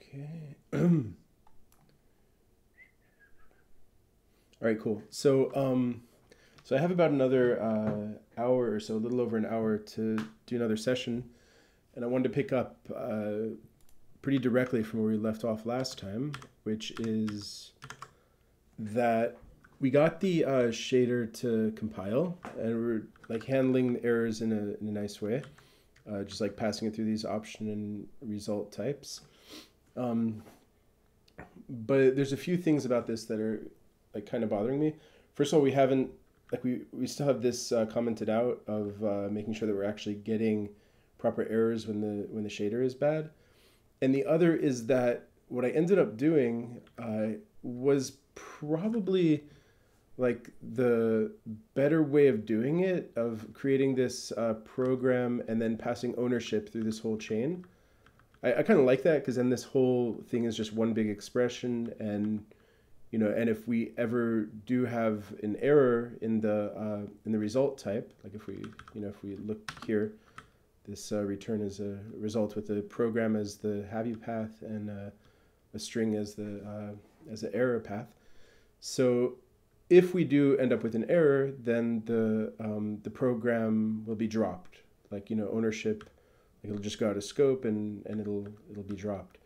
Okay. All right, cool. So, um, so I have about another uh, hour or so, a little over an hour to do another session, and I wanted to pick up uh, pretty directly from where we left off last time, which is that we got the uh, shader to compile, and we're like handling errors in a in a nice way, uh, just like passing it through these option and result types. Um, but there's a few things about this that are like kind of bothering me. First of all, we haven't like we we still have this uh, commented out of uh, making sure that we're actually getting proper errors when the when the shader is bad, and the other is that what I ended up doing uh, was probably like the better way of doing it of creating this uh, program and then passing ownership through this whole chain. I, I kind of like that because then this whole thing is just one big expression and you know and if we ever do have an error in the uh, in the result type like if we you know if we look here this uh, return is a result with the program as the happy path and uh, a string as the uh, as the error path. So if we do end up with an error then the um, the program will be dropped. Like you know ownership it'll just go out of scope and and it'll it'll be dropped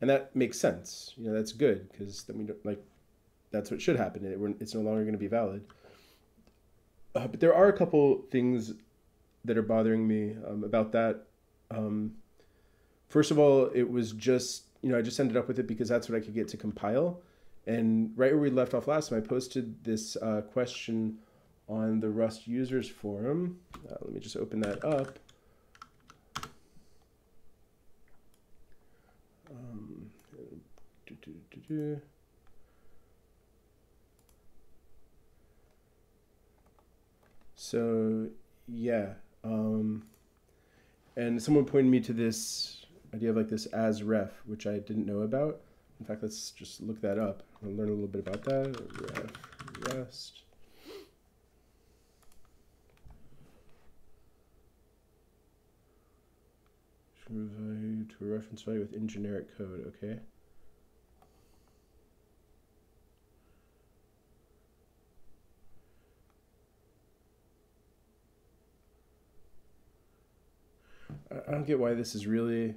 and that makes sense you know that's good because then we don't like that's what should happen. It, it's no longer going to be valid. Uh, but there are a couple things that are bothering me um, about that. Um, first of all, it was just you know I just ended up with it because that's what I could get to compile. And right where we left off last time, I posted this uh, question on the Rust users forum. Uh, let me just open that up. Um, do, do, do, So yeah, um, and someone pointed me to this idea of like this as ref, which I didn't know about. In fact, let's just look that up and learn a little bit about that. Ref, rest. To a reference value within generic code. Okay. I don't get why this is really.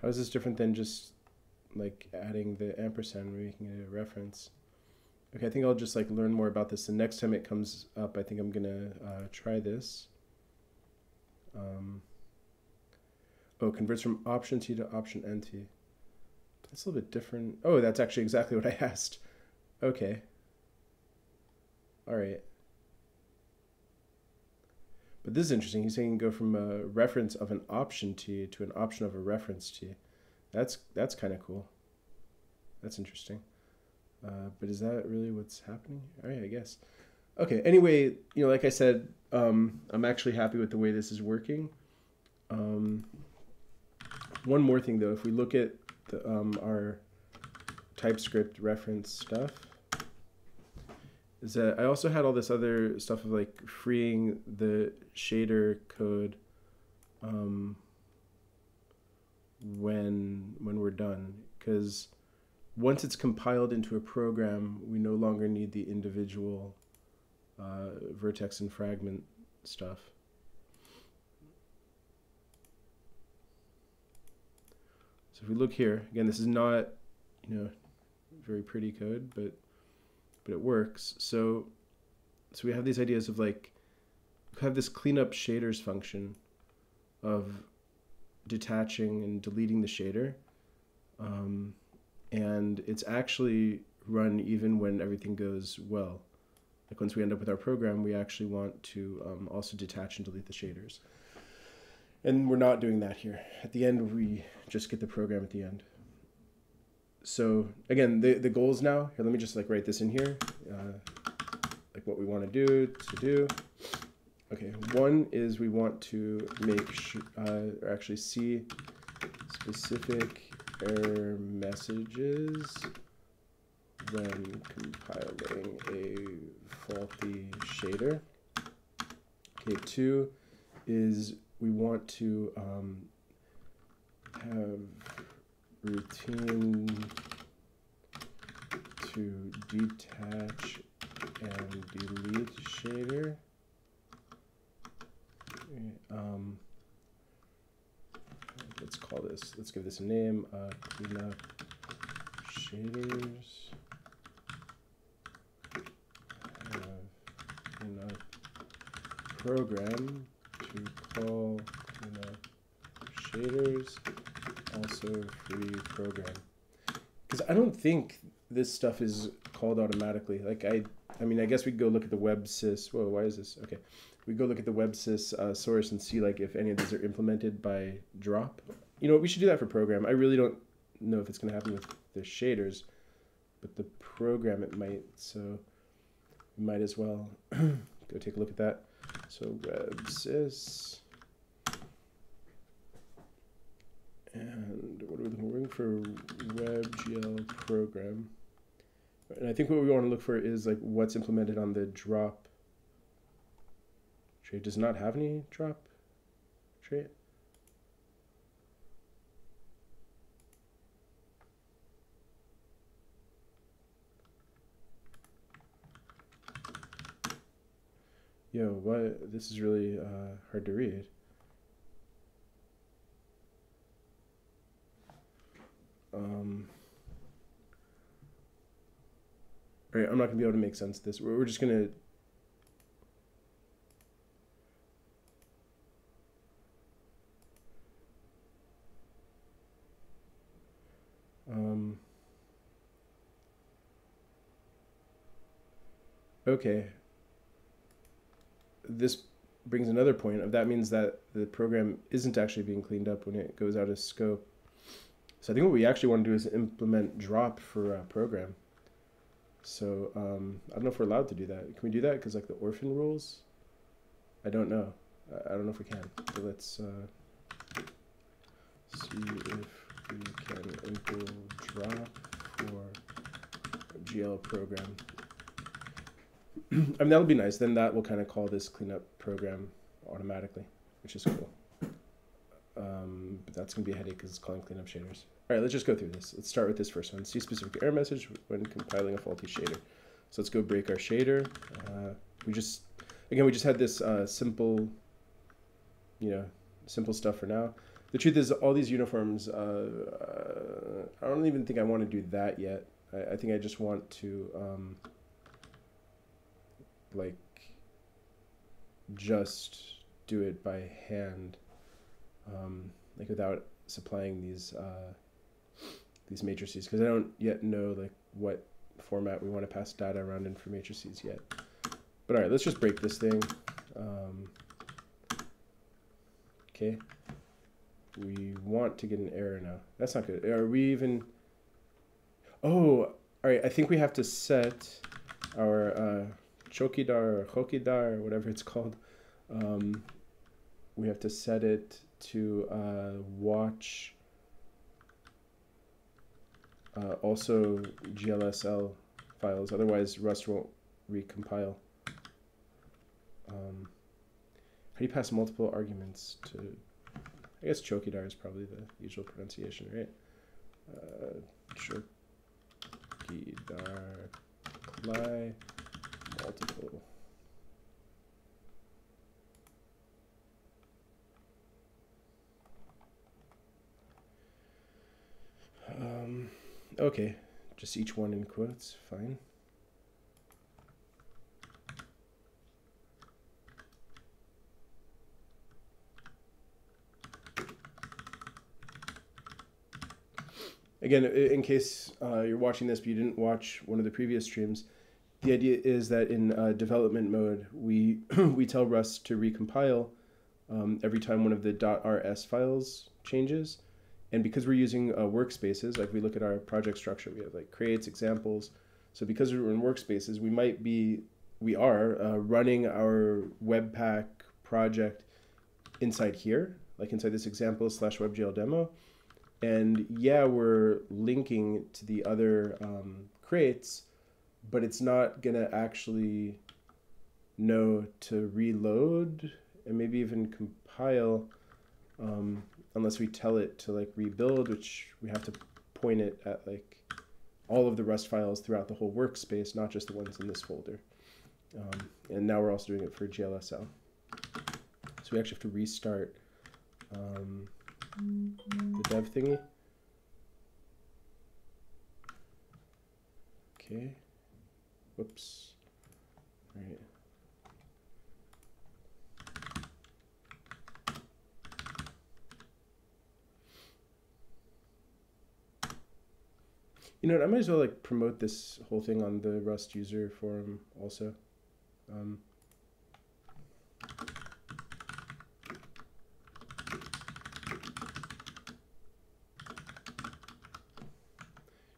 How is this different than just like adding the ampersand, making it a reference? Okay, I think I'll just like learn more about this. The next time it comes up, I think I'm gonna uh, try this. Um, oh, converts from option T to option NT. That's a little bit different. Oh, that's actually exactly what I asked. Okay. All right. But this is interesting. He's saying go from a reference of an option T to an option of a reference T. That's that's kind of cool. That's interesting. Uh, but is that really what's happening? All right, I guess. Okay. Anyway, you know, like I said, um, I'm actually happy with the way this is working. Um, one more thing, though, if we look at the, um, our TypeScript reference stuff, is that I also had all this other stuff of like freeing the shader code um, when when we're done. Because once it's compiled into a program we no longer need the individual uh, vertex and fragment stuff. So if we look here again this is not you know very pretty code but but it works. So, so we have these ideas of like, we have this cleanup shaders function of detaching and deleting the shader. Um, and it's actually run even when everything goes well. Like once we end up with our program, we actually want to um, also detach and delete the shaders. And we're not doing that here. At the end, we just get the program at the end so again, the, the goals now, here, let me just like write this in here, uh, like what we want to do to do. Okay, one is we want to make sure, uh, or actually see specific error messages when compiling a faulty shader. Okay, two is we want to um, have routine to detach and delete shader. Um, let's call this, let's give this a name, uh, clean up shaders. Program to call clean up shaders, also free program. Because I don't think this stuff is called automatically. Like I, I mean, I guess we go look at the WebSys. Whoa, why is this? Okay, we go look at the WebSys uh, source and see like if any of these are implemented by drop. You know, we should do that for program. I really don't know if it's going to happen with the shaders, but the program it might. So we might as well go take a look at that. So WebSys. And what are we looking? For WebGL program. And I think what we want to look for is like what's implemented on the drop trait. Does not have any drop trait. Yo, what? This is really uh, hard to read. Um, all right, I'm not gonna be able to make sense of this. We're, we're just gonna. Um, okay. This brings another point of that means that the program isn't actually being cleaned up when it goes out of scope. So I think what we actually want to do is implement drop for a program. So um, I don't know if we're allowed to do that. Can we do that? Because like the orphan rules, I don't know. I, don't know if we can. So let's uh, see if we can enable drop for GL program. I mean that'll be nice. Then that will kind of call this cleanup program automatically, which is cool. Um, but that's gonna be a headache because it's calling cleanup shaders. All right, let's just go through this. Let's start with this first one. See specific error message when compiling a faulty shader. So let's go break our shader. Uh, we just, again, we just had this uh, simple, you know, simple stuff for now. The truth is all these uniforms, uh, I don't even think I want to do that yet. I, I think I just want to, um, like, just do it by hand, um, like without supplying these uh, these matrices because I don't yet know like what format we want to pass data around in for matrices yet. But all right, let's just break this thing. Um, okay. We want to get an error now. That's not good. Are we even... Oh, all right. I think we have to set our uh, chokidar or chokidar or whatever it's called. Um, we have to set it to uh, watch uh, also GLSL files, otherwise Rust won't recompile. Um, how do you pass multiple arguments to, I guess Chokidar is probably the usual pronunciation, right? Uh, Chokidar multiple. Um, Okay, just each one in quotes, fine. Again, in case uh, you're watching this but you didn't watch one of the previous streams, the idea is that in uh, development mode, we, we tell Rust to recompile um, every time one of the .rs files changes and because we're using uh, workspaces, like we look at our project structure, we have like crates, examples. So because we're in workspaces, we might be, we are uh, running our Webpack project inside here, like inside this example slash WebGL demo. And yeah, we're linking to the other um, crates, but it's not gonna actually know to reload and maybe even compile um, unless we tell it to like rebuild, which we have to point it at like all of the Rust files throughout the whole workspace, not just the ones in this folder. Um, and now we're also doing it for GLSL. So we actually have to restart um, the dev thingy. Okay. Whoops. All right. You know what? I might as well like promote this whole thing on the Rust user forum also. Um,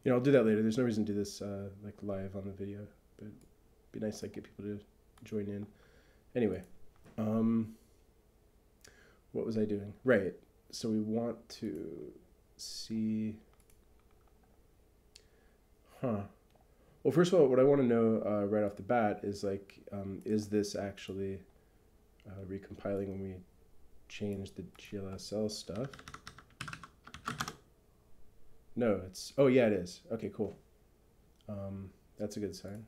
you know, I'll do that later. There's no reason to do this uh, like live on the video, but it'd be nice to like, get people to join in. Anyway, um, what was I doing? Right. So we want to see. Huh. Well, first of all, what I want to know uh, right off the bat is like, um, is this actually uh, recompiling when we change the GLSL stuff? No, it's, oh yeah, it is. Okay, cool. Um, that's a good sign.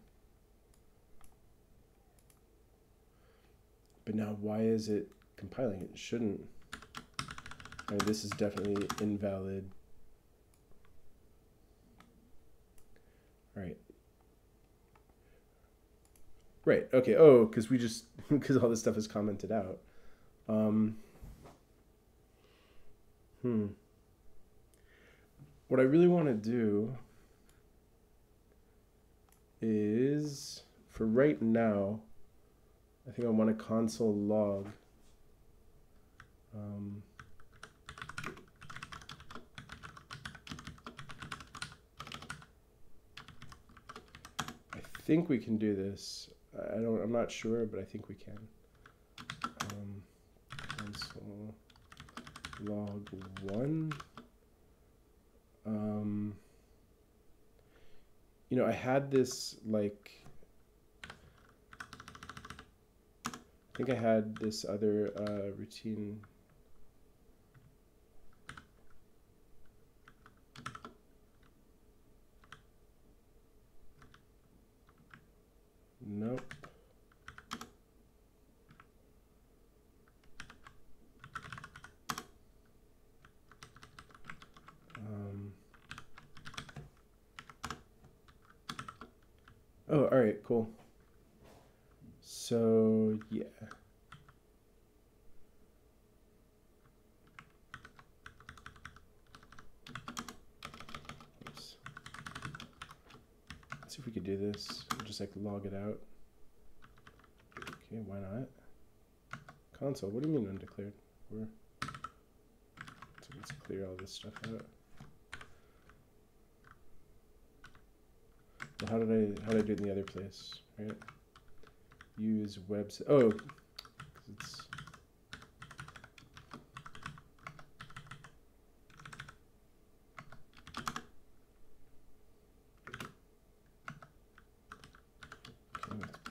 But now why is it compiling? It shouldn't. I mean, this is definitely invalid. Right. Right. Okay. Oh, because we just because all this stuff is commented out. Um, hmm what I really want to do is for right now, I think I want a console log. Um, I think we can do this. I don't. I'm not sure, but I think we can. Um, console log one um, you know, I had this like, I think I had this other uh, routine. Nope. Um, Oh, all right, cool. So, yeah. Oops. Let's see if we could do this. Just like log it out. Okay, why not? Console, what do you mean undeclared? We're, so let's clear all this stuff out. Well, how did I how did I do it in the other place? Right. Use WebSys. Oh, it's.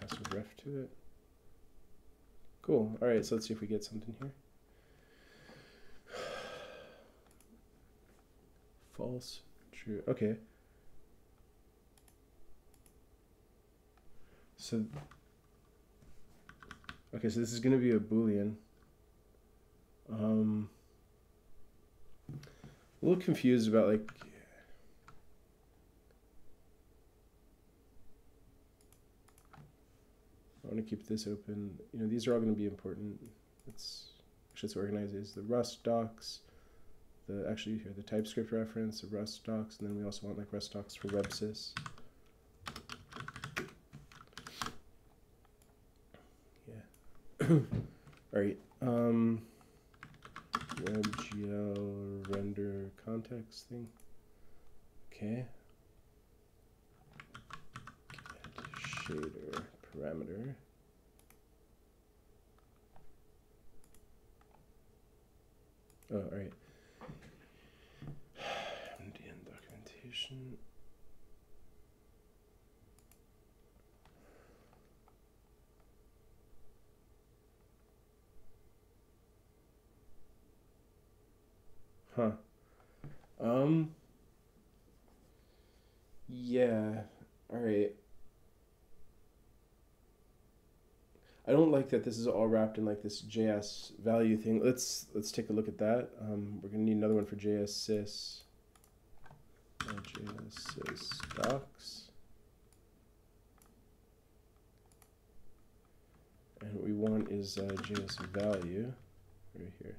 Okay, ref to it. Cool. All right, so let's see if we get something here. False. True. Okay. So, okay, so this is going to be a Boolean. Um, a little confused about like, want to keep this open. You know, these are all going to be important. Let's let's organize these. The Rust docs, the actually here the TypeScript reference, the Rust docs, and then we also want like Rust docs for WebSys. Yeah. all right. Um, WebGL render context thing. Okay. Shader parameter. Oh, all right. MDN documentation. Huh. Um. Yeah. All right. I don't like that this is all wrapped in like this JS value thing. Let's let's take a look at that. Um, we're gonna need another one for JS sys. Uh, JS sys docs. And what we want is uh, JS value right here.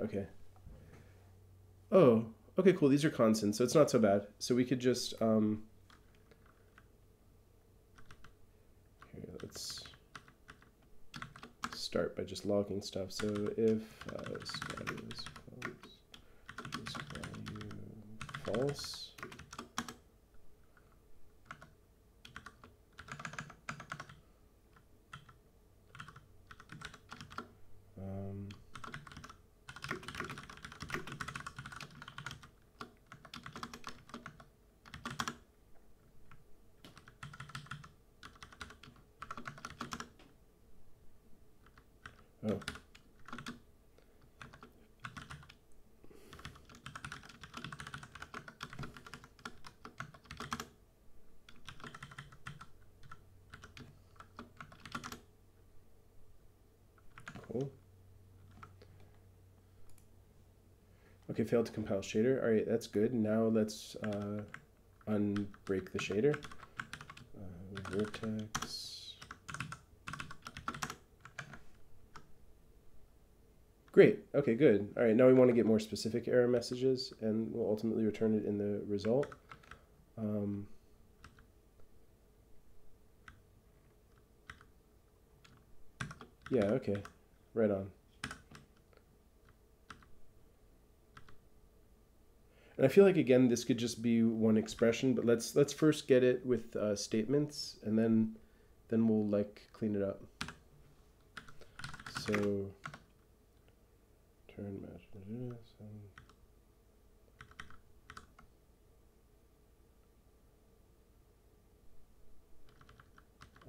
Okay. Oh, okay, cool. These are constants, so it's not so bad. So we could just um, here. Let's start by just logging stuff. So if uh, status false, value false. Oh. Cool. Okay, failed to compile shader. All right, that's good. Now let's uh, unbreak the shader. Uh, vertex. Great. Okay, good. All right, now we want to get more specific error messages, and we'll ultimately return it in the result. Um, yeah, okay. Right on. And I feel like again this could just be one expression, but let's let's first get it with uh, statements, and then then we'll like clean it up. So and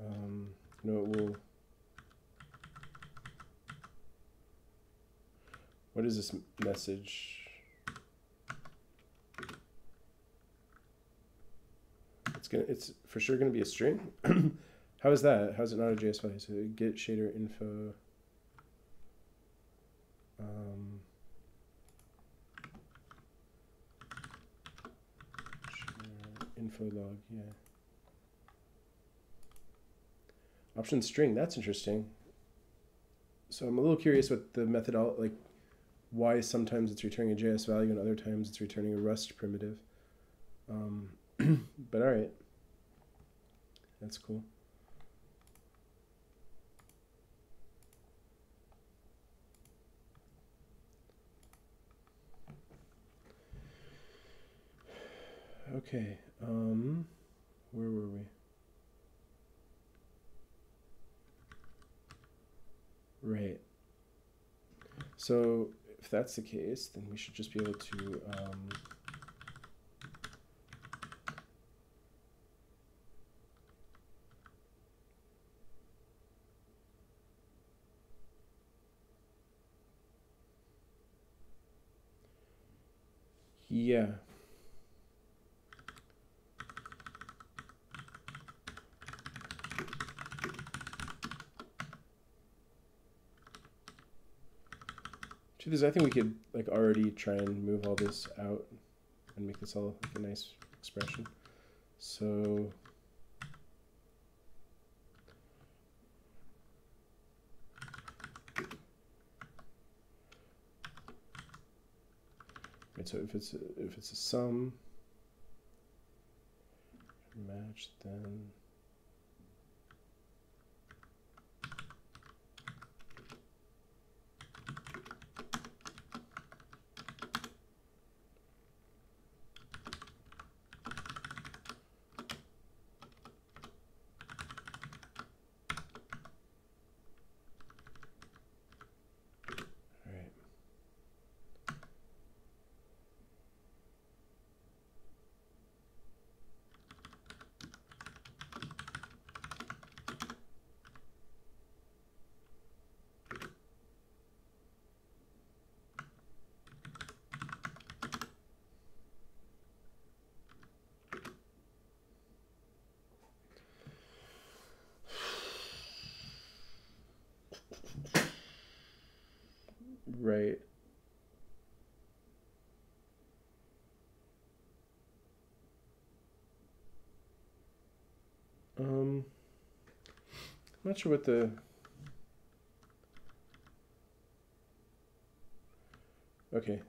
um, no, it will. What is this message? It's gonna. It's for sure gonna be a string. How is that? How is it not a JS file? So get shader info. Um, info log, yeah. Option string. That's interesting. So I'm a little curious what the method like why sometimes it's returning a JS value and other times it's returning a Rust primitive. Um, but all right, that's cool. Okay, um, where were we? Right. So if that's the case, then we should just be able to um, Yeah. I think we could like already try and move all this out and make this all like a nice expression. So right, so if it's a, if it's a sum match, then Right. Right. Um, I'm not sure what the. Okay.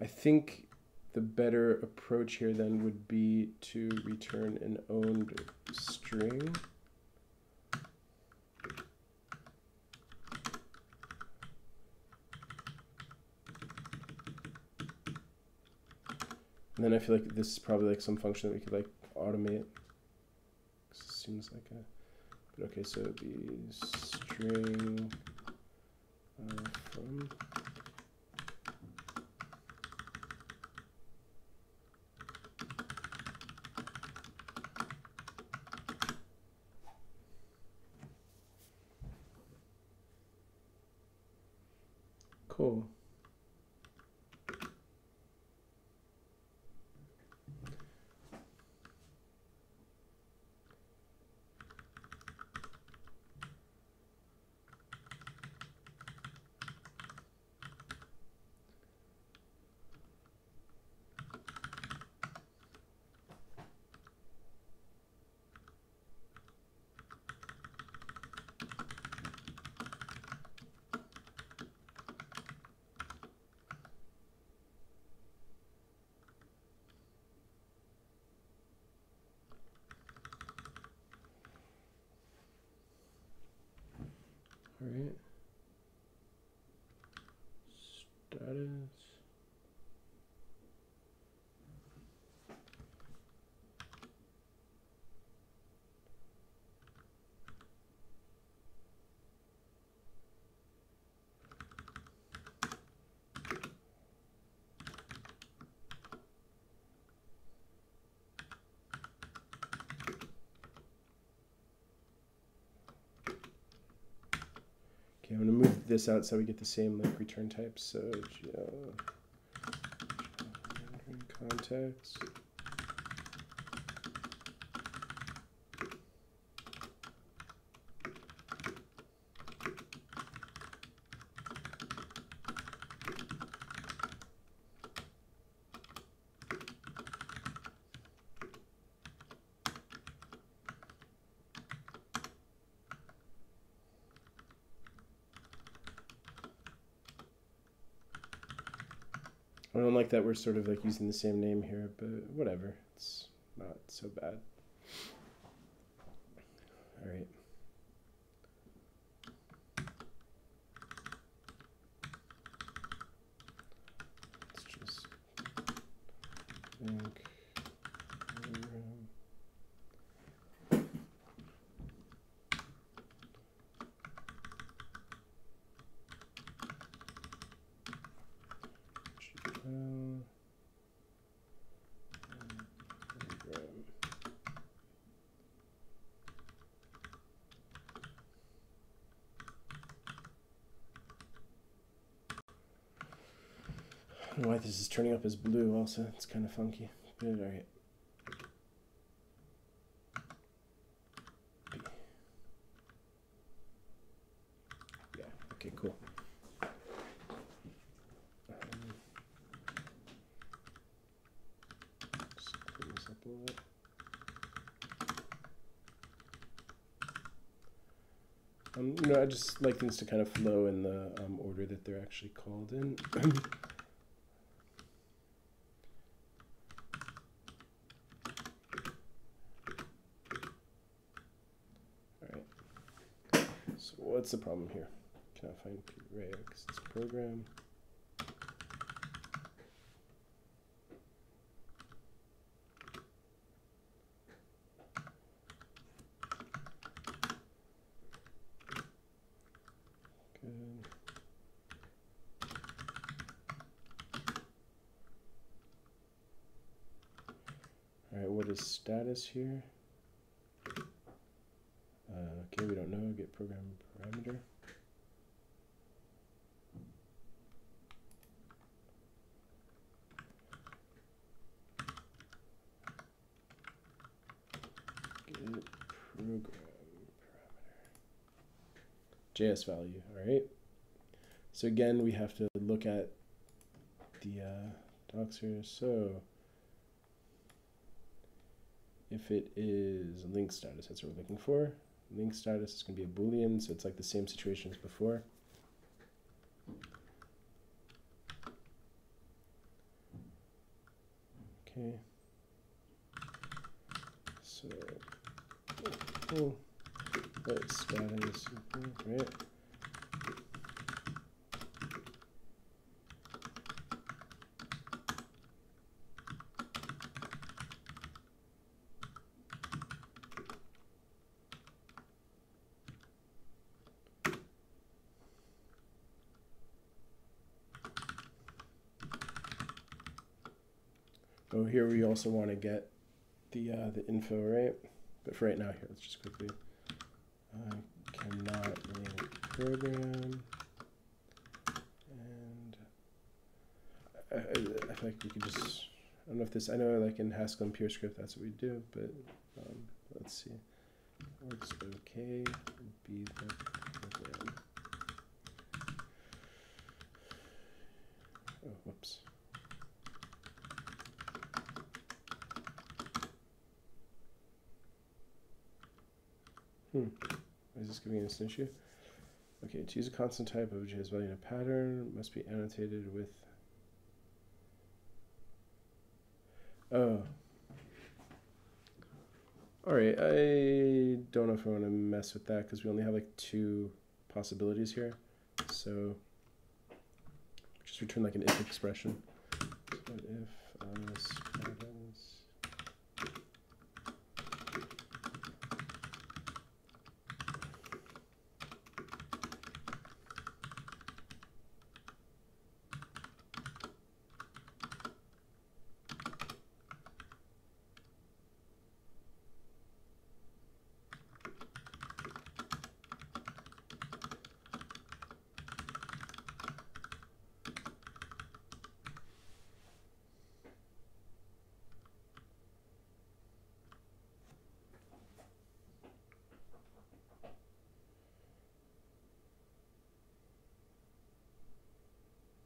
I think the better approach here then would be to return an owned string. And then I feel like this is probably like some function that we could like automate. Seems like a, but okay, so it'd be string uh, from. Cool. All right. Status. I'm gonna move this out so we get the same like return type. So context. I don't like that we're sort of like using the same name here, but whatever. It's not so bad. All right. Let's just think. um, GL, program. This is turning up as blue also. It's kind of funky. But alright. Yeah, okay, cool. Um, just clean this up a little bit. Um, you know, I just like things to kind of flow in the um, order that they're actually called in. All right. So what's the problem here? Can I find Ray X? It's program. All right, what is status here? Uh, okay, we don't know. Get program parameter. Get program parameter. JS value, all right? So again, we have to look at the uh, docs here. So if it is link status, that's what we're looking for. Link status is going to be a boolean, so it's like the same situation as before. Okay. So, oh, let status, right? Oh, here we also want to get the uh, the info, right? But for right now, here, let's just quickly I cannot link program, and I, I, I feel like we could just. I don't know if this. I know, like in Haskell and PureScript, that's what we do. But um, let's see. Works okay. Be the program. Oh, whoops. Hmm. An issue? Okay, to use a constant type of value in a pattern must be annotated with. Oh. Alright, I don't know if I want to mess with that because we only have like two possibilities here. So just return like an if expression. If uh,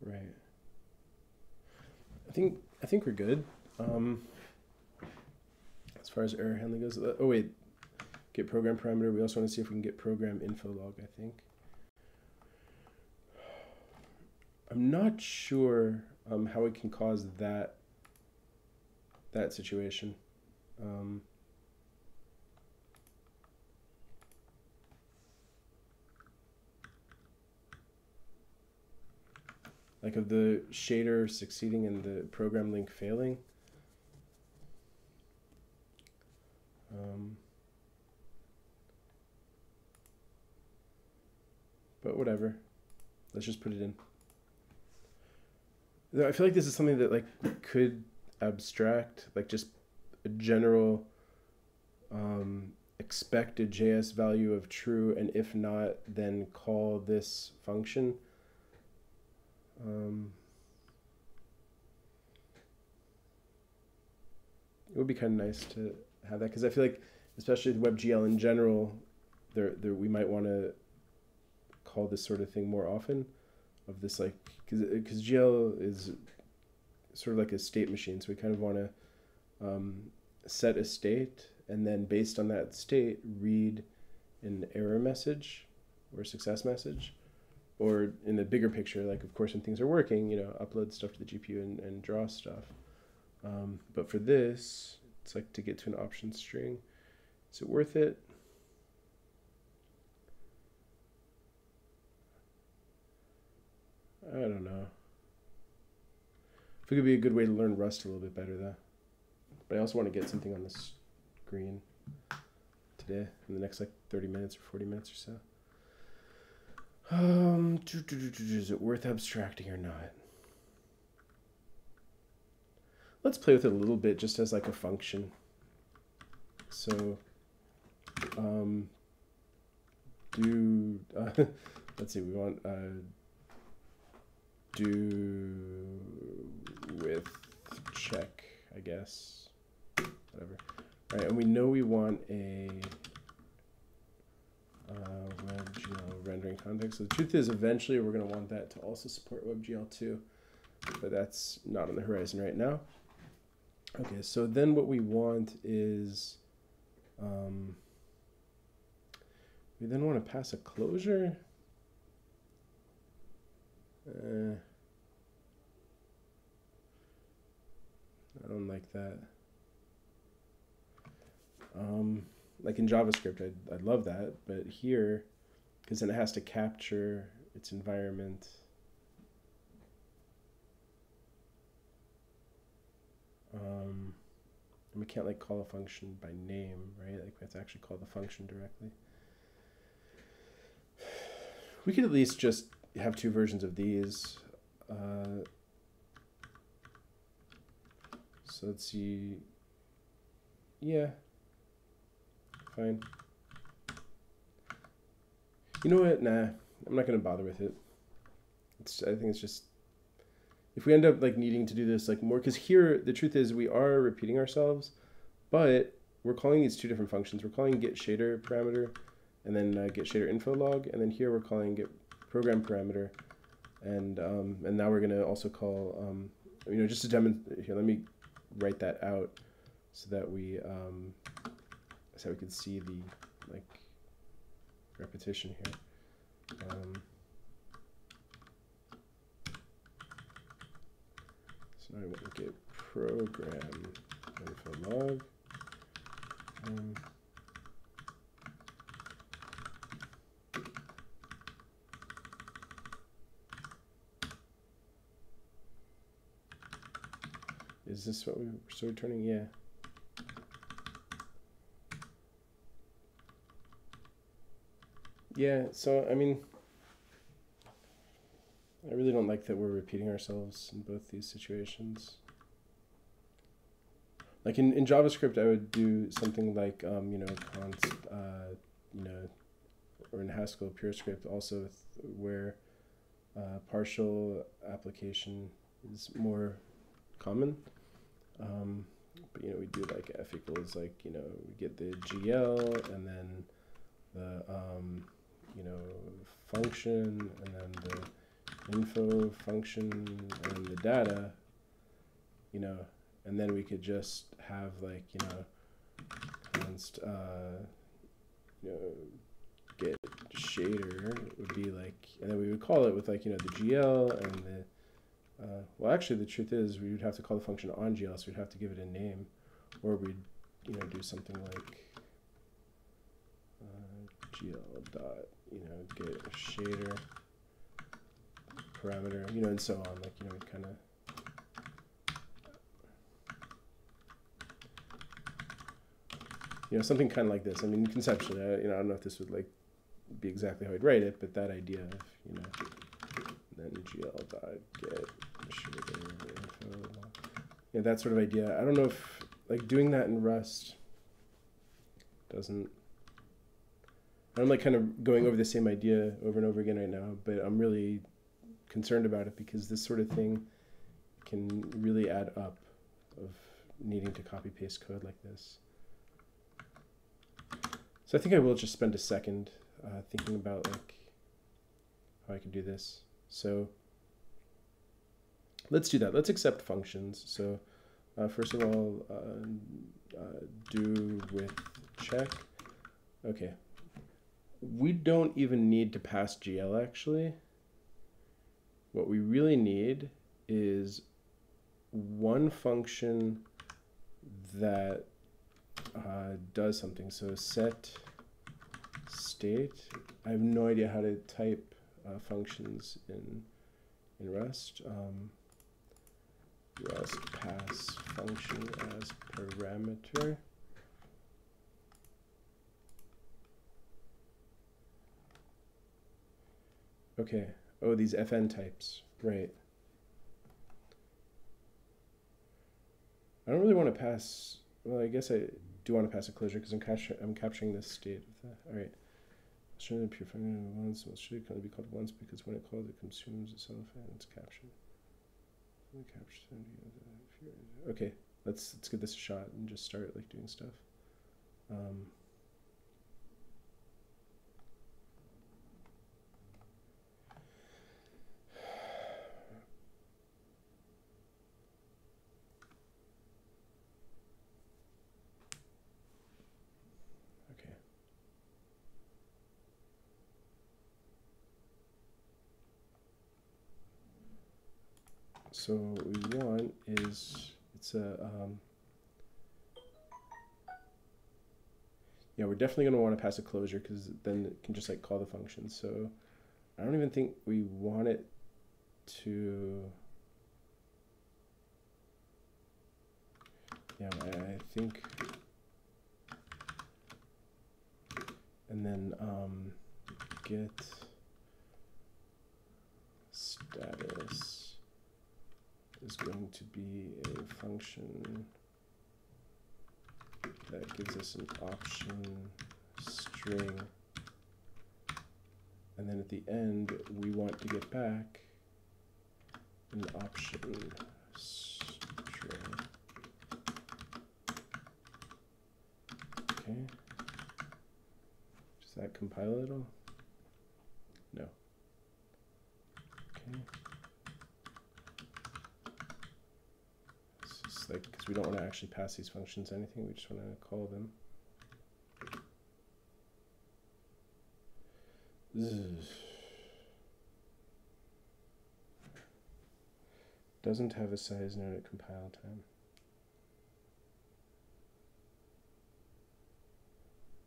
Right. I think I think we're good. Um, as far as error handling goes. Uh, oh wait, get program parameter. We also want to see if we can get program info log. I think. I'm not sure um, how we can cause that that situation. Um, like of the shader succeeding and the program link failing. Um, but whatever. Let's just put it in. I feel like this is something that like could abstract, like just a general um, expected JS value of true, and if not, then call this function. Um, it would be kind of nice to have that because I feel like, especially with WebGL in general, there, there we might want to call this sort of thing more often, of this like because GL is sort of like a state machine, so we kind of want to um, set a state and then based on that state read an error message or a success message or in the bigger picture, like of course when things are working, you know, upload stuff to the GPU and, and draw stuff. Um, but for this, it's like to get to an option string. Is it worth it? I don't know. I think it could be a good way to learn Rust a little bit better though. But I also want to get something on the screen today in the next like 30 minutes or 40 minutes or so. Um, is it worth abstracting or not? Let's play with it a little bit just as like a function. So, um, do, uh, let's see, we want, uh, do with check, I guess, whatever. All right, and we know we want a WebGL rendering context. So the truth is, eventually we're going to want that to also support WebGL2, but that's not on the horizon right now. Okay, so then what we want is, um, we then want to pass a closure. Uh, I don't like that. Um, like in JavaScript, I'd, I'd love that, but here, because then it has to capture its environment. Um, and we can't like call a function by name, right? Like we have to actually call the function directly. We could at least just have two versions of these. Uh, so let's see. Yeah. Fine. You know what? Nah, I'm not gonna bother with it. It's. I think it's just. If we end up like needing to do this like more, because here the truth is we are repeating ourselves, but we're calling these two different functions. We're calling get shader parameter, and then uh, get shader info log, and then here we're calling get program parameter, and um, and now we're gonna also call um, you know just to demonstrate here. Let me write that out so that we um, so we can see the like repetition here. Um, so now I want to get program info log. Um, is this what we were returning? Yeah. Yeah, so I mean, I really don't like that we're repeating ourselves in both these situations. Like in, in JavaScript, I would do something like, um, you know, const, uh, you know, or in Haskell, PureScript also where uh, partial application is more common. Um, but, you know, we do like f equals like, you know, we get the GL and then the, um, you know, function and then the info function and the data, you know, and then we could just have like, you know, const, uh, you know, get shader would be like, and then we would call it with like, you know, the GL and the, uh, well, actually the truth is we would have to call the function on GL, so we'd have to give it a name, or we'd, you know, do something like uh, GL dot you know, get a shader parameter, you know, and so on. Like, you know, kind of. You know, something kind of like this. I mean, conceptually, I, you know, I don't know if this would like be exactly how I'd write it, but that idea of, you know, then gl dot get shader info, yeah, that sort of idea. I don't know if like doing that in Rust doesn't I'm like kind of going over the same idea over and over again right now, but I'm really concerned about it because this sort of thing can really add up of needing to copy paste code like this. So I think I will just spend a second uh, thinking about like how I can do this. So let's do that. Let's accept functions. So uh, first of all, uh, uh do with check. Okay, we don't even need to pass GL actually. What we really need is one function that uh, does something. So set state. I have no idea how to type uh, functions in in Rust. Um, Rust pass function as parameter. Okay. Oh, these fn types. Right. I don't really want to pass. Well, I guess I do want to pass a closure because I'm, I'm capturing this state of that. All right. The pure function once should of be called once because when it calls, it consumes itself and it's captured. Okay, let's let's give this a shot and just start like doing stuff. Um, So what we want is it's a um, yeah we're definitely going to want to pass a closure because then it can just like call the function. So I don't even think we want it to yeah I, think and then um, get status is going to be a function that gives us an option string. And then at the end we want to get back an option string. Okay. Does that compile at all? No. Okay like because we don't want to actually pass these functions anything we just want to call them Doesn't have a size node at compile time.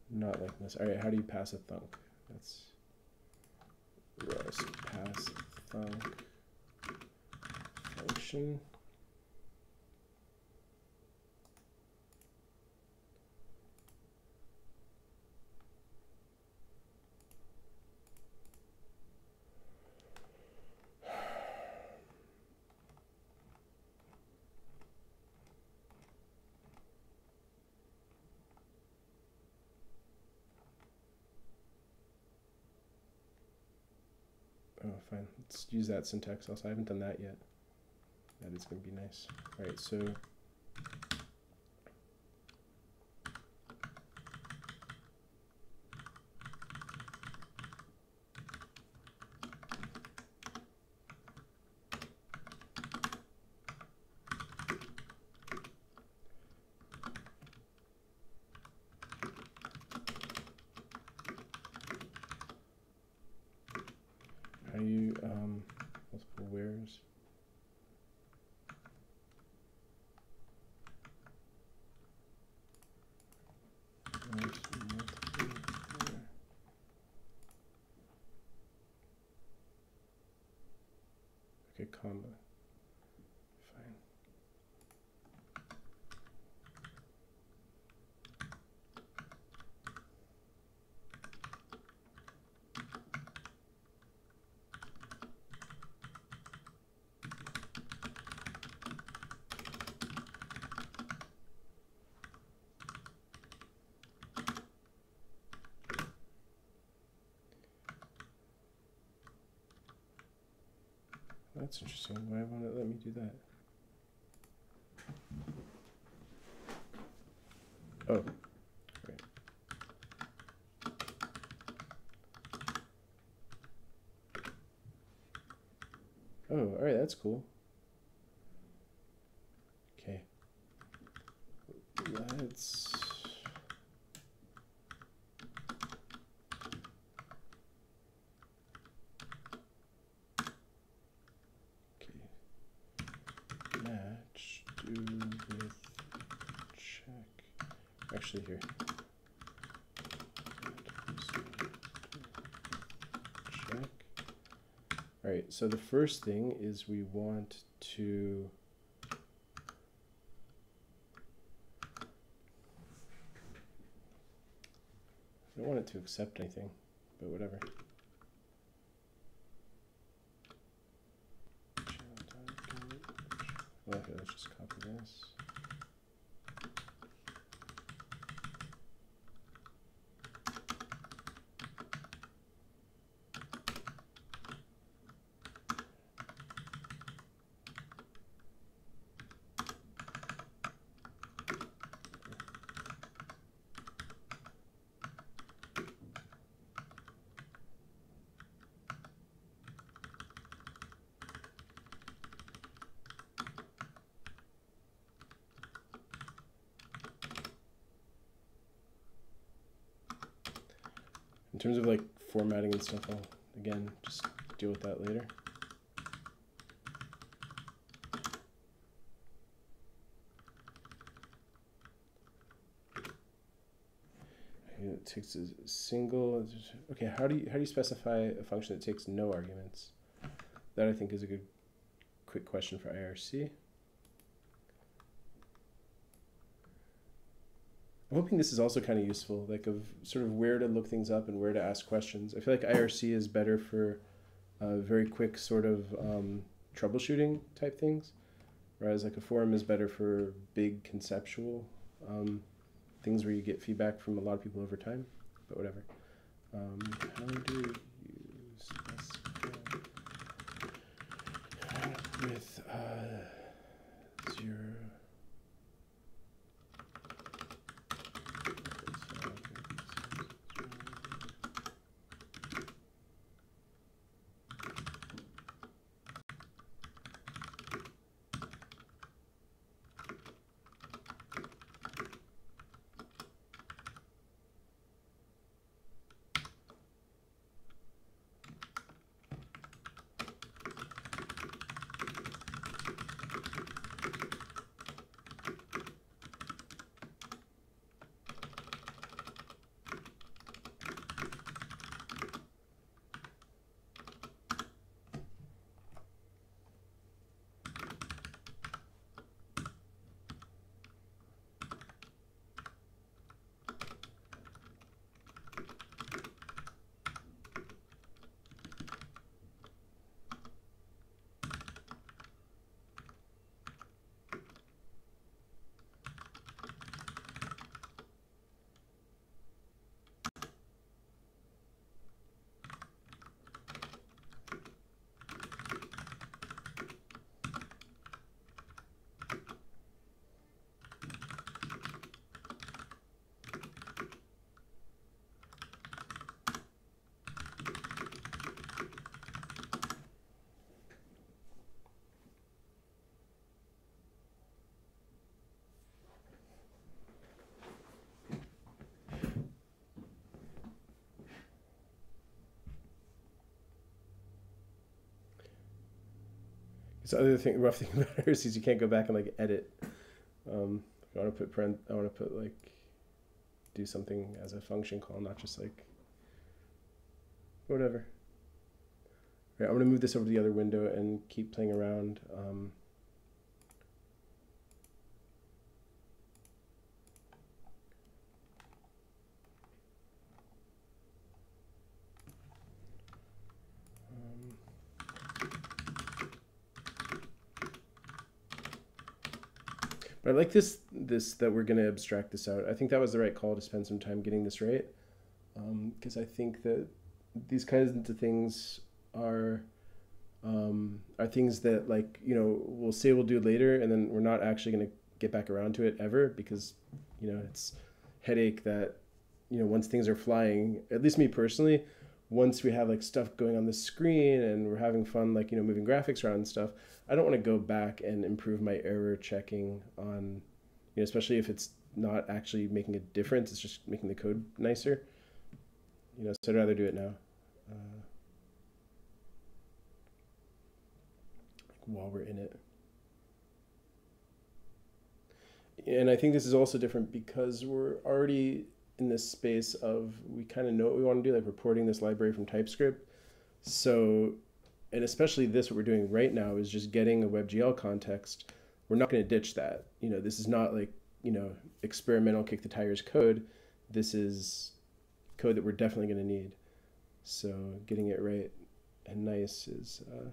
Not like this. All right, how do you pass a thunk? That's Rust pass thunk function. Oh, fine. Let's use that syntax also. I haven't done that yet. That is going to be nice. All right, so how do you um, multiple wheres? Where's multiple where? Okay, comma. Fine. That's interesting. Why won't it let me do that? Oh. Oh, all right, that's cool. Okay. Let's. Okay. Match do with check. Actually, here. Check. All right. So the first thing is we want to. I don't want it to accept anything, but whatever. stuff, I'll, again, just deal with that later. It takes a single, okay, how do you, how do you specify a function that takes no arguments? That I think is a good quick question for IRC. I'm hoping this is also kind of useful, like of sort of where to look things up and where to ask questions. I feel like IRC is better for uh, very quick sort of um, troubleshooting type things, whereas like a forum is better for big conceptual um, things where you get feedback from a lot of people over time. But whatever. Um, how do you use with uh, zero? The other thing, rough thing about IRC is you can't go back and like edit. Um, I want to put parent, I want to put like do something as a function call, not just like whatever. Right, I'm gonna move this over to the other window and keep playing around. Um, But I like this this that we're going to abstract this out. I think that was the right call to spend some time getting this right, because um, I think that these kinds of things are um, are things that like you know we'll say we'll do later, and then we're not actually going to get back around to it ever because you know it's headache that you know once things are flying. At least me personally, once we have like stuff going on the screen and we're having fun like you know moving graphics around and stuff I don't want to go back and improve my error checking on, you know, especially if it's not actually making a difference. It's just making the code nicer. You know, so I'd rather do it now. Uh, while we're in it. And I think this is also different because we're already in this space of we kind of know what we want to do, like reporting this library from TypeScript. So and especially this what we're doing right now is just getting a WebGL context. We're not going to ditch that. You know, this is not like you know experimental kick the tires code. This is code that we're definitely going to need. So getting it right and nice is uh,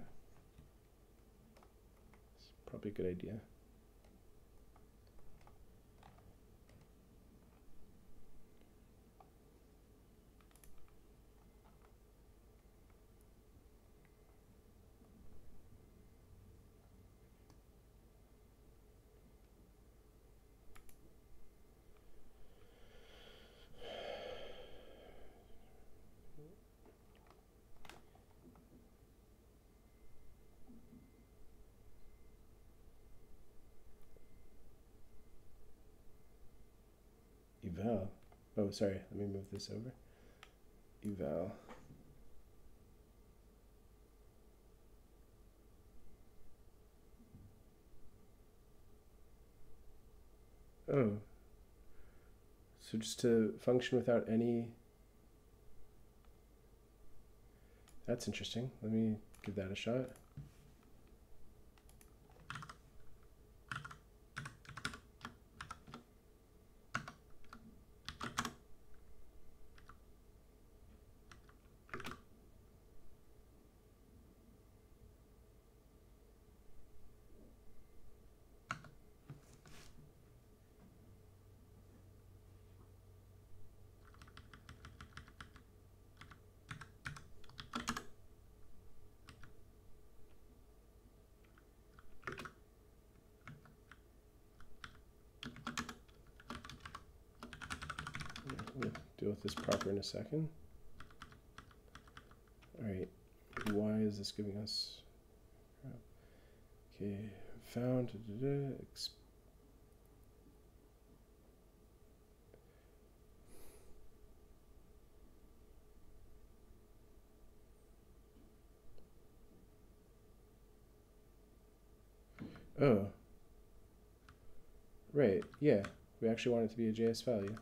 probably a good idea. eval. Oh, sorry. Let me move this over. Eval. Oh. So just to function without any. That's interesting. Let me give that a shot. We'll deal with this proper in a second. All right, why is this giving us? Okay, found. Da, da, da, oh. Right, yeah. We actually want it to be a JS value.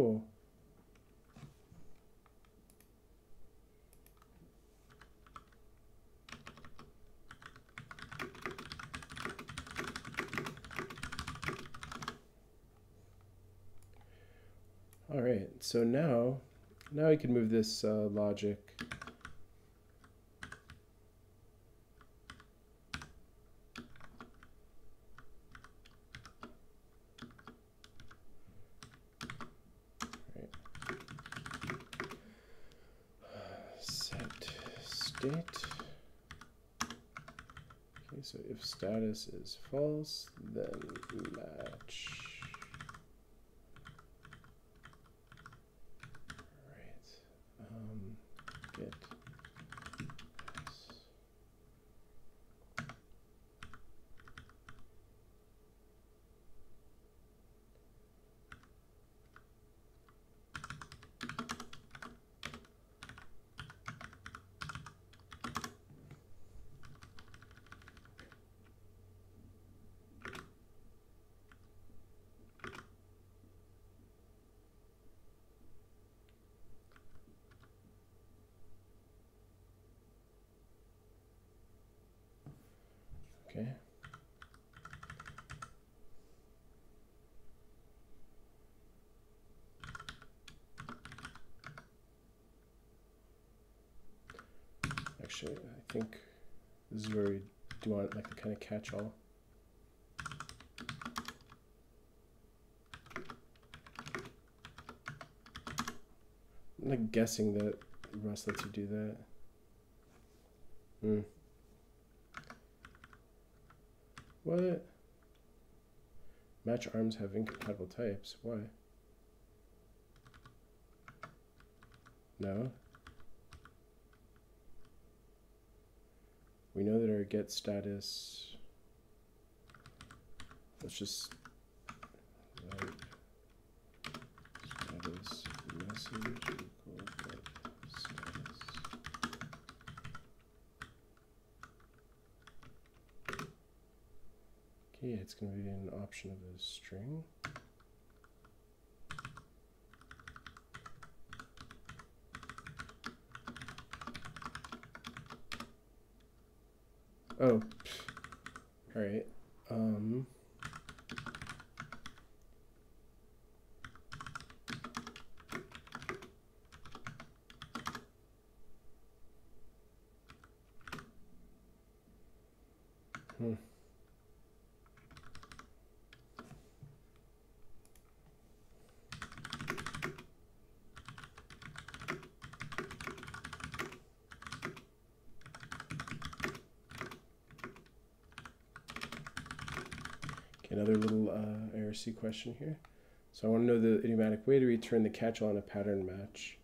Cool. All right, so now, now we can move this uh, logic status is false, then match. Right. Um, get Okay. Actually, I think this is where we do want like the kind of catch-all. I'm like guessing that Rust lets you do that. Hmm. What? Match arms have incompatible types. Why? No. We know that our get status. Let's just write status message. Okay, it's going to be an option of a string. Oh, all right. Um, hmm. another little IRC question here. So I want to know the idiomatic way to return the catch-all in a pattern match.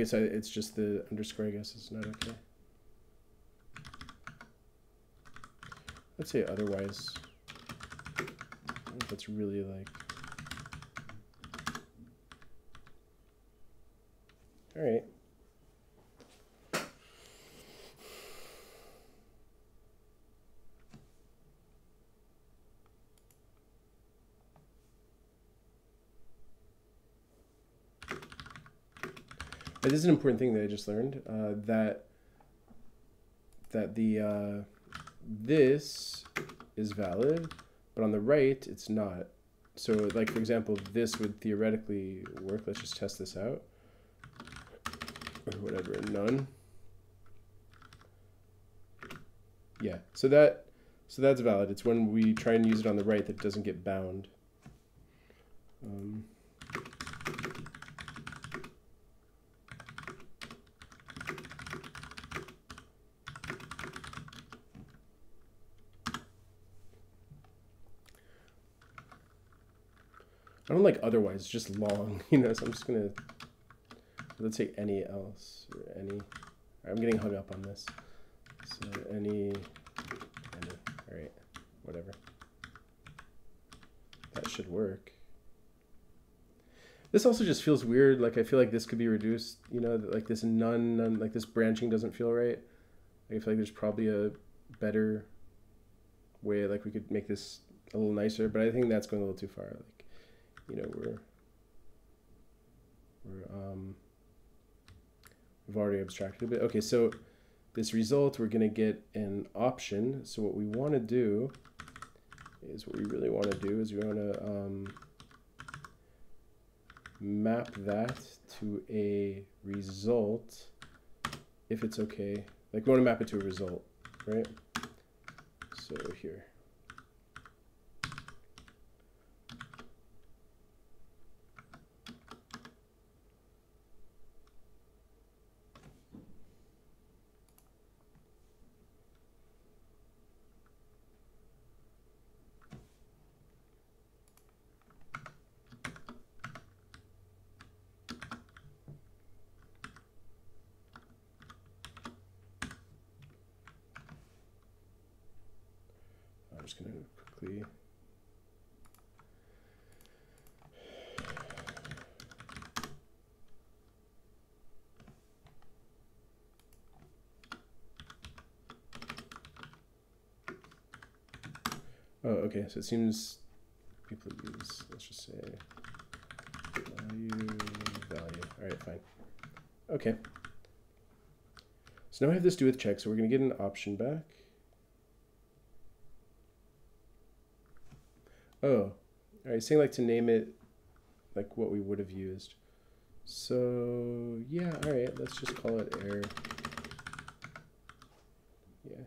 Okay, so it's just the underscore, I guess, is not okay. Let's say otherwise. I it's really like. All right. This is an important thing that I just learned. Uh, that that the uh, this is valid, but on the right it's not. So like for example, this would theoretically work. Let's just test this out. Or whatever, none. Yeah, so that so that's valid. It's when we try and use it on the right that it doesn't get bound. Um, I don't like otherwise, just long, you know, so I'm just gonna, let's say any else, or any, I'm getting hung up on this. So any, any, all right, whatever. That should work. This also just feels weird, like I feel like this could be reduced, you know, like this none, none like this branching doesn't feel right. I feel like there's probably a better way, like we could make this a little nicer, but I think that's going a little too far. Like, you know we're we're um, we've already abstracted a bit. Okay, so this result we're going to get an option. So what we want to do is what we really want to do is we want to um, map that to a result if it's okay. Like we want to map it to a result, right? So here. just going to quickly Oh, okay. So it seems people use, let's just say, value, value. All right, fine. Okay. So now I have this do with check. So we're going to get an option back. Oh, are you saying like to name it like what we would have used? So yeah, all right, let's just call it error. Yeah.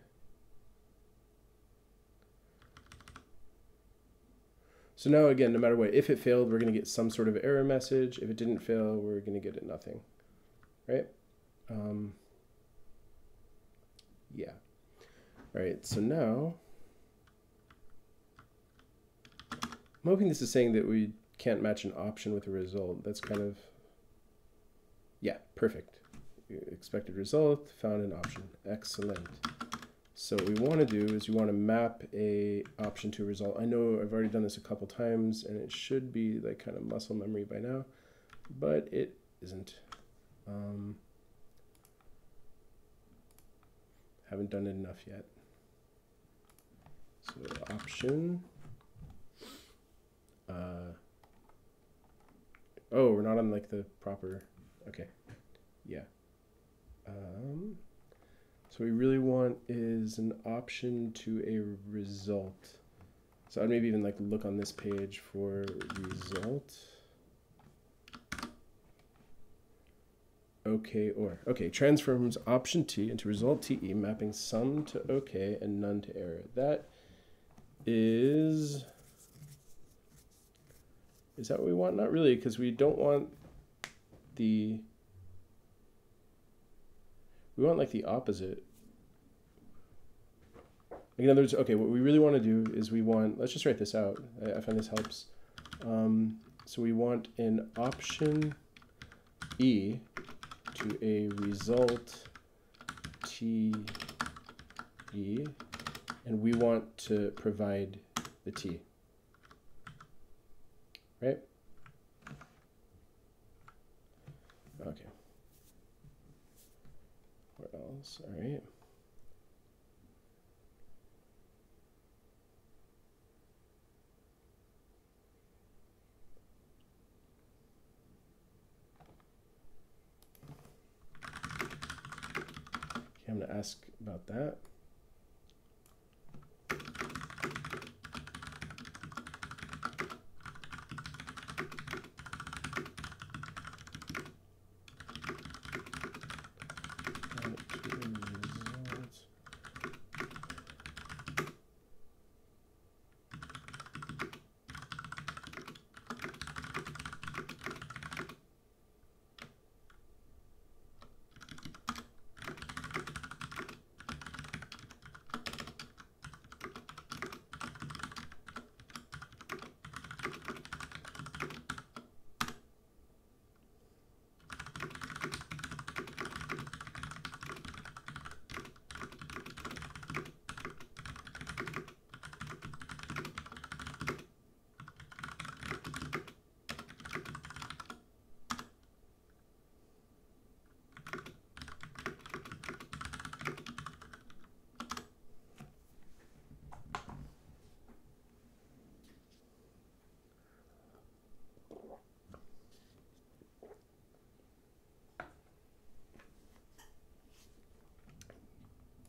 So now again, no matter what, if it failed, we're going to get some sort of error message. If it didn't fail, we're going to get it nothing, right? Um, yeah. All right, so now I'm hoping this is saying that we can't match an option with a result. That's kind of, yeah, perfect. Expected result, found an option. Excellent. So what we want to do is we want to map a option to a result. I know I've already done this a couple times and it should be like kind of muscle memory by now, but it isn't. Um, haven't done it enough yet. So option uh, oh, we're not on like the proper. Okay, yeah. Um, so what we really want is an option to a result. So I'd maybe even like look on this page for result. OK or. OK, transforms option T into result TE, mapping some to OK and none to error. That is is that what we want? Not really, because we don't want the, we want like the opposite. in other words, okay, what we really want to do is we want, let's just write this out. I, I find this helps. Um, so we want an option E to a result t e, and we want to provide the t. Right? Okay. All right. I'm going to ask about that.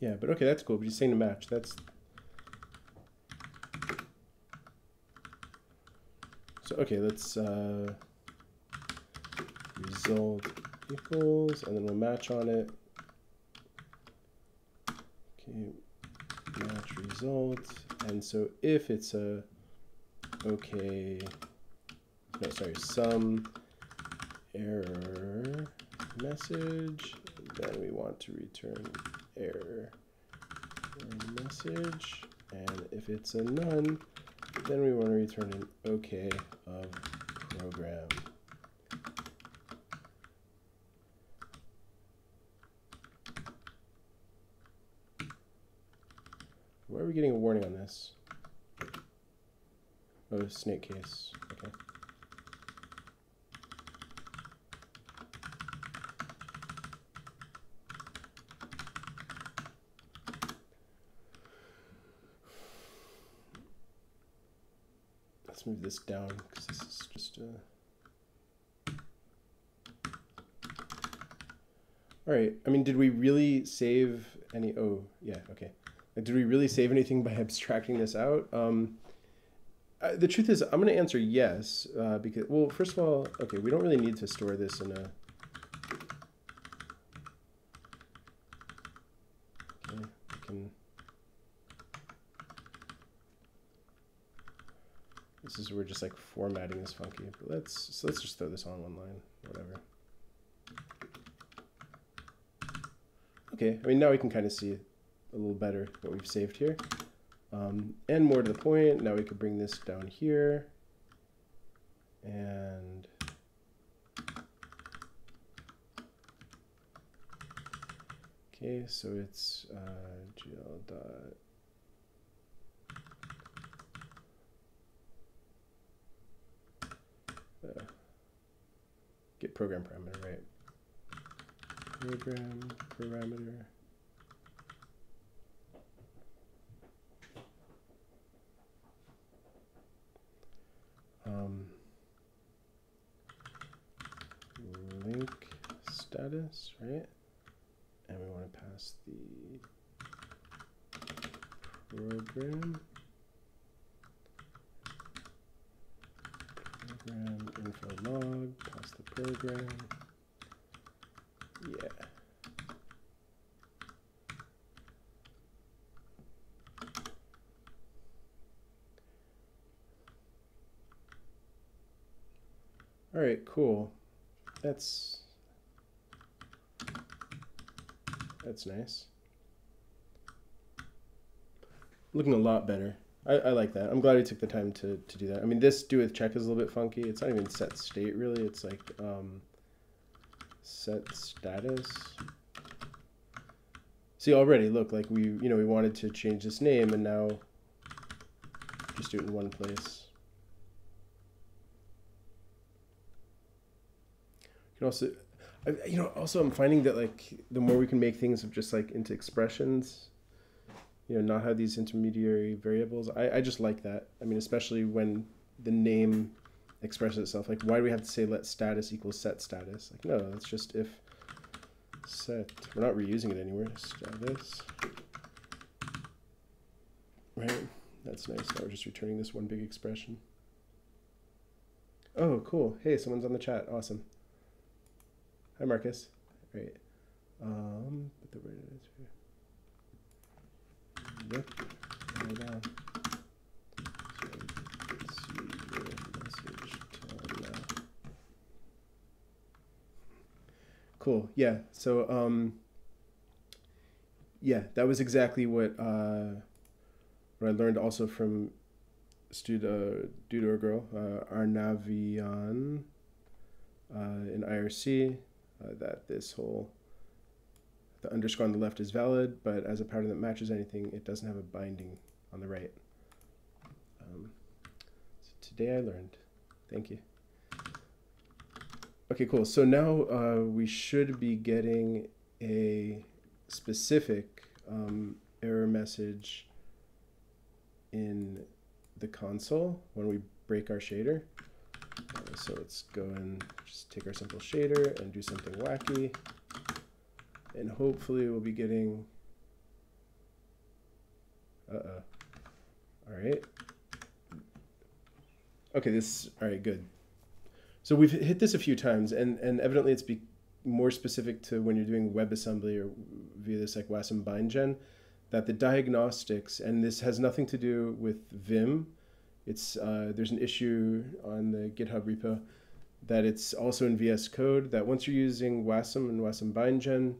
Yeah, but okay, that's cool. But he's saying to match. That's so okay. Let's uh, result equals, and then we'll match on it. Okay, match result, and so if it's a okay, no, sorry, some error message, then we want to return error message and if it's a none then we want to return an OK of program. Why are we getting a warning on this? Oh, snake case. Okay. move this down because this is just uh... All right, I mean, did we really save any, oh, yeah, okay. Like, did we really save anything by abstracting this out? Um, uh, the truth is, I'm going to answer yes, uh, because, well, first of all, okay, we don't really need to store this in a, This is we're just like formatting is funky. But let's so let's just throw this on one line, whatever. Okay, I mean now we can kind of see a little better what we've saved here. Um, and more to the point, now we could bring this down here and okay, so it's uh, gl dot get program parameter right. Program parameter. Um, link status, right? And we want to pass the program. Program info log, pass the program. Yeah. All right, cool. That's that's nice. Looking a lot better. I, I like that. I'm glad he took the time to, to do that. I mean, this do with check is a little bit funky. It's not even set state really. It's like um, set status. See already, look, like we, you know, we wanted to change this name and now just do it in one place. You can also, I, you know, also I'm finding that like the more we can make things of just like into expressions, you know, not have these intermediary variables. I, I just like that. I mean, especially when the name expresses itself. Like, why do we have to say let status equals set status? Like, no, that's just if set. We're not reusing it anywhere. Status. Right? That's nice. Now we're just returning this one big expression. Oh, cool. Hey, someone's on the chat. Awesome. Hi, Marcus. Right. Um, put the right answer. Yep. Hold on. Cool. Yeah. So, um, yeah, that was exactly what uh, what I learned also from stud uh, dude or girl uh, Arnavian uh, in IRC uh, that this whole the underscore on the left is valid, but as a pattern that matches anything, it doesn't have a binding on the right. Um, so today I learned. Thank you. Okay, cool. So now uh, we should be getting a specific um, error message in the console when we break our shader. Uh, so let's go and just take our simple shader and do something wacky. And hopefully we'll be getting, uh-oh. All right. Okay, this, all right, good. So we've hit this a few times, and, and evidently it's be more specific to when you're doing WebAssembly or via this like WASM bindgen, that the diagnostics, and this has nothing to do with Vim. It's uh, there's an issue on the GitHub repo that it's also in VS Code that once you're using WASM and WASM bindgen,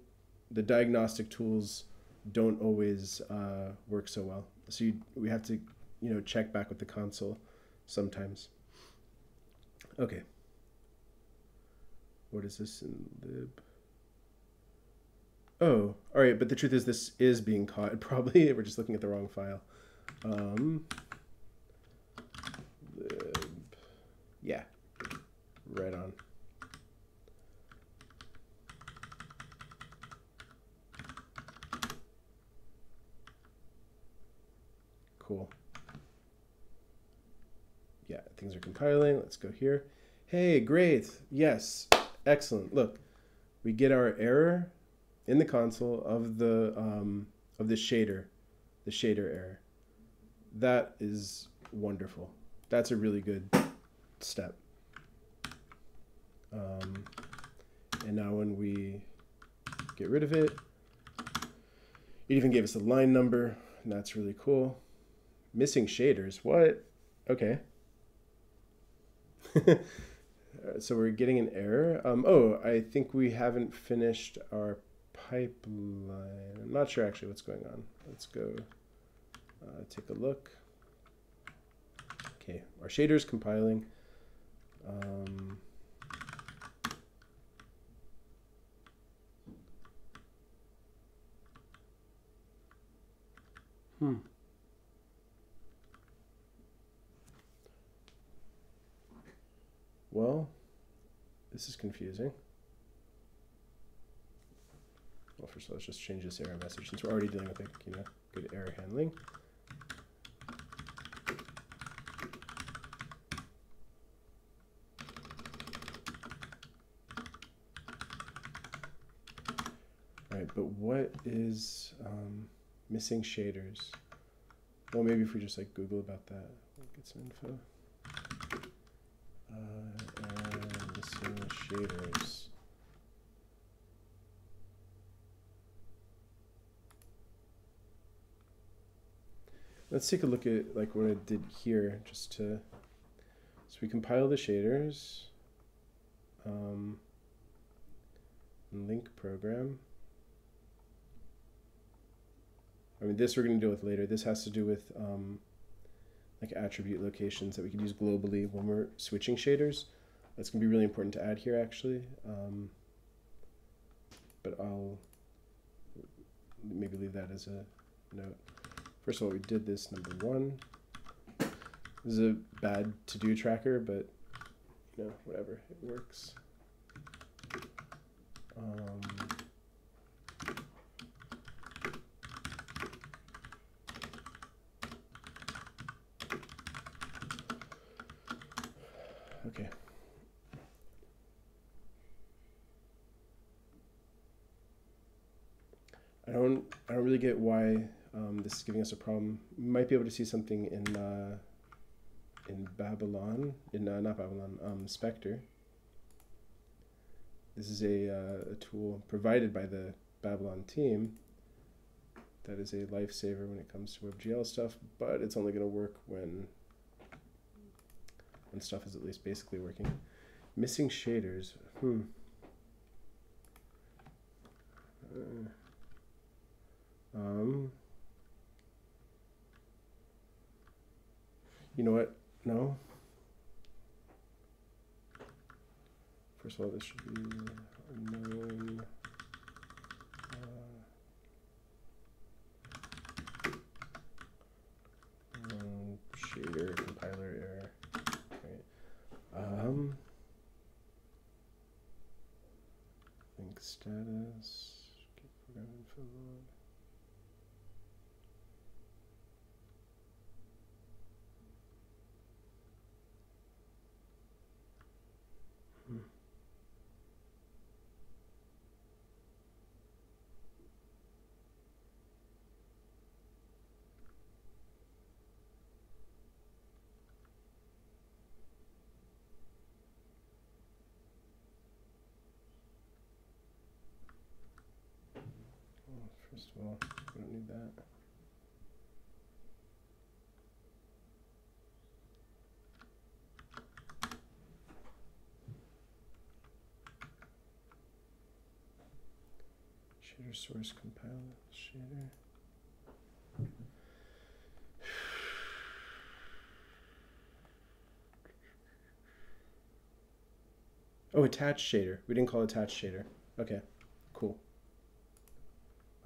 the diagnostic tools don't always uh, work so well. So you, we have to, you know, check back with the console sometimes. Okay. What is this in lib? Oh, all right. But the truth is, this is being caught. Probably we're just looking at the wrong file. Um, lib. Yeah, right on. Cool. Yeah, things are compiling. Let's go here. Hey, great. Yes, excellent. Look, we get our error in the console of the um, of the shader, the shader error. That is wonderful. That's a really good step. Um, and now when we get rid of it, it even gave us a line number, and that's really cool. Missing shaders, what? Okay. so we're getting an error. Um, oh, I think we haven't finished our pipeline. I'm not sure actually what's going on. Let's go uh, take a look. Okay, our shader's compiling. Um, hmm. Well, this is confusing. Well, first of all, let's just change this error message since we're already dealing with like, you know, good error handling. All right, but what is um, missing shaders? Well, maybe if we just like Google about that, get some info. Uh, Let's take a look at like what I did here just to, so we compile the shaders, um, link program. I mean, this we're going to deal with later. This has to do with um, like attribute locations that we could use globally when we're switching shaders. That's going to be really important to add here, actually. Um, but I'll maybe leave that as a note. First of all, we did this number one. This is a bad to-do tracker, but you know, whatever, it works. Um, okay. I don't I don't really get why um, this is giving us a problem. We might be able to see something in uh, in Babylon, in uh, not Babylon, um, Spector. This is a, uh, a tool provided by the Babylon team that is a lifesaver when it comes to WebGL stuff, but it's only going to work when when stuff is at least basically working. Missing shaders. Hmm. Uh, um. You know what? No. First of all, this should be known. Uh, shader compiler error. Um. Status. Get program info log. Of all, we don't need that. Shader source compile shader. Oh, attached shader. We didn't call attached shader. Okay.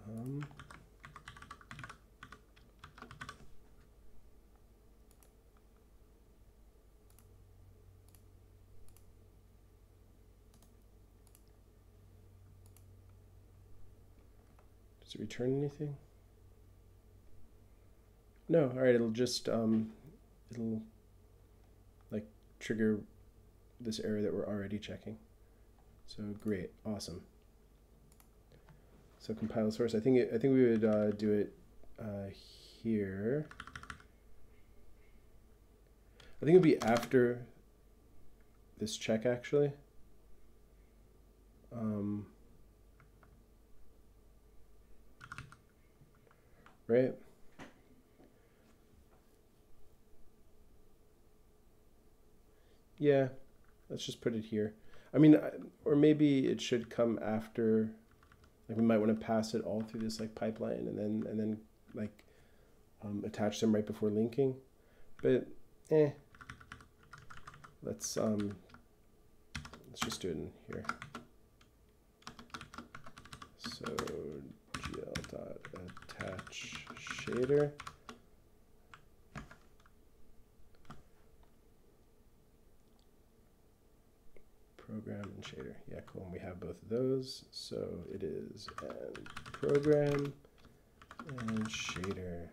Um, does it return anything? No, all right, it'll just, um, it'll like trigger this error that we're already checking. So great, awesome. So compile source. I think it, I think we would uh, do it uh, here. I think it'd be after this check actually. Um, right. Yeah, let's just put it here. I mean, or maybe it should come after like we might want to pass it all through this like pipeline and then and then like um, attach them right before linking. But eh. Let's um let's just do it in here. So gl dot attach shader program and shader. Yeah, cool. And we have both of those. So it is and program and shader.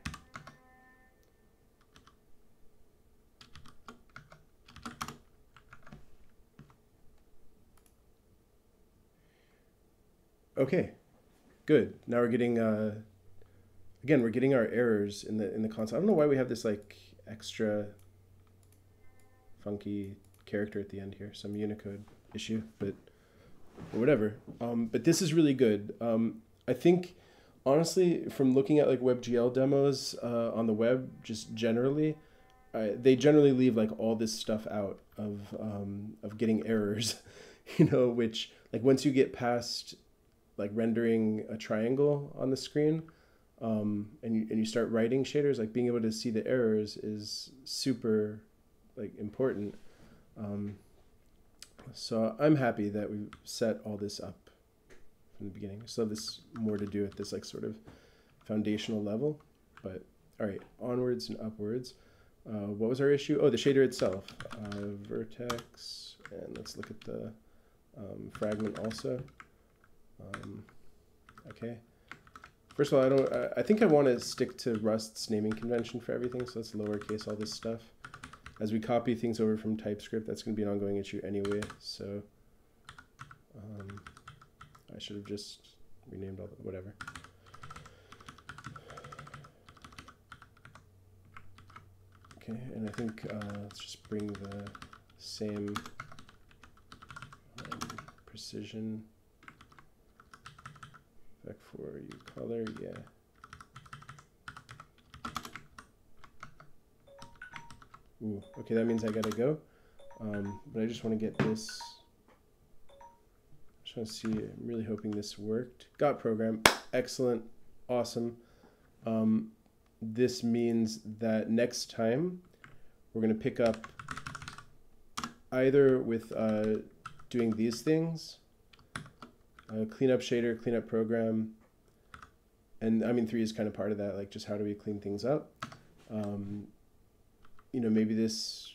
Okay, good. Now we're getting uh, again we're getting our errors in the in the console. I don't know why we have this like extra funky character at the end here, some Unicode issue, but whatever. Um, but this is really good. Um, I think honestly, from looking at like WebGL demos uh, on the web, just generally, uh, they generally leave like all this stuff out of um, of getting errors, you know. Which like once you get past like rendering a triangle on the screen, um, and you and you start writing shaders, like being able to see the errors is super like important. Um, so I'm happy that we set all this up from the beginning. So this more to do at this like sort of foundational level. But all right, onwards and upwards. Uh, what was our issue? Oh, the shader itself. Uh, vertex, and let's look at the um, fragment also. Um, okay. First of all, I don't. I, I think I want to stick to Rust's naming convention for everything, so let's lowercase all this stuff. As we copy things over from TypeScript, that's going to be an ongoing issue anyway. So um, I should have just renamed all the whatever. Okay, and I think uh, let's just bring the same um, precision back for you color, yeah. Ooh, okay, that means I gotta go. Um, but I just want to get this. Just want to see. I'm really hoping this worked. Got program. Excellent. Awesome. Um, this means that next time we're going to pick up either with uh, doing these things, uh, cleanup shader, cleanup program, and I mean three is kind of part of that, like just how do we clean things up. Um, you know, maybe this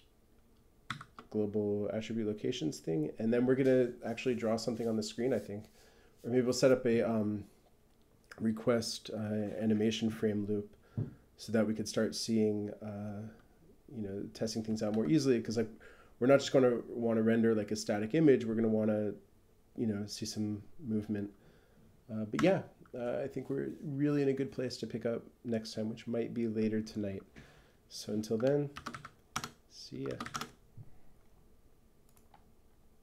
global attribute locations thing, and then we're gonna actually draw something on the screen, I think, or maybe we'll set up a um, request uh, animation frame loop so that we could start seeing, uh, you know, testing things out more easily. Because like, we're not just going to want to render like a static image. We're going to want to, you know, see some movement. Uh, but yeah, uh, I think we're really in a good place to pick up next time, which might be later tonight. So until then, see ya.